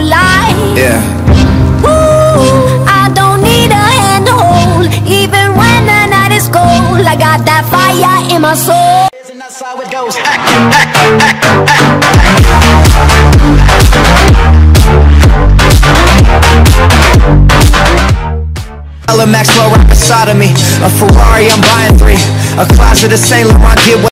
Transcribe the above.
for life. Yeah. Ooh, I don't need a hand to hold, even when the night is cold. I got that fire in my soul. And that's how it goes. Maxwell right beside of me A Ferrari, I'm buying three A closet of Saint Laurent, get what